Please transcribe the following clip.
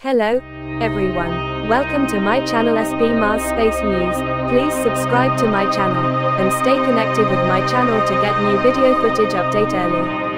Hello, everyone. Welcome to my channel SB Mars Space News. Please subscribe to my channel and stay connected with my channel to get new video footage update early.